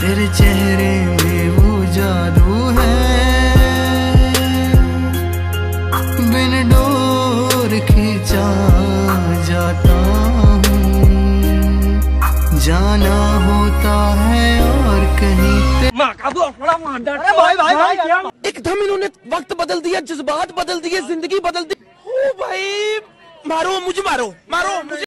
तेरे चेहरे में वो जादू है। बिन डोर खींचा जाता हूँ। जाना होता है और कहीं पे अरे भाई भाई भाई एकदम इन्होंने वक्त बदल दिया जज्बात बदल दिए ज़िंदगी बदल दी। ओ भाई मारो मुझे मारो मारो मुझे